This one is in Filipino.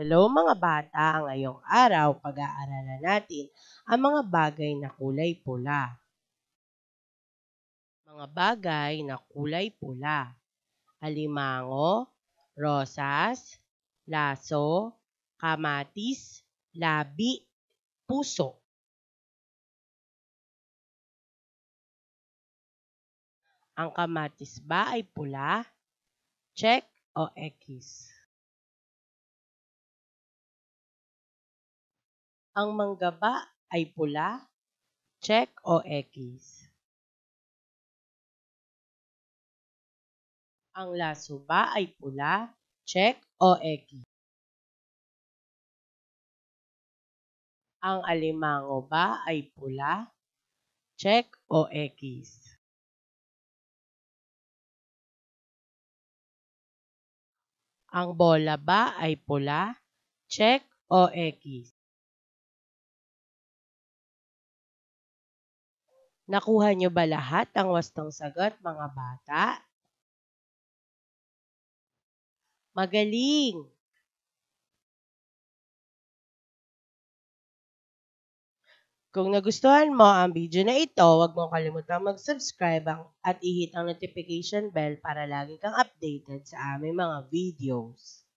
Hello mga bata, ngayong araw pag-aaralan natin ang mga bagay na kulay pula. Mga bagay na kulay pula. Alimango, rosas, laso, kamatis, labi, puso. Ang kamatis ba ay pula? Check o X? Ang mangga ba ay pula? Check o X? Ang laso ba ay pula? Check o X? Ang alimango ba ay pula? Check o X? Ang bola ba ay pula? Check o X? Nakuha niyo ba lahat ang wastong sagot, mga bata? Magaling! Kung nagustuhan mo ang video na ito, huwag mo kalimutang mag-subscribe at i-hit ang notification bell para lagi kang updated sa aming mga videos.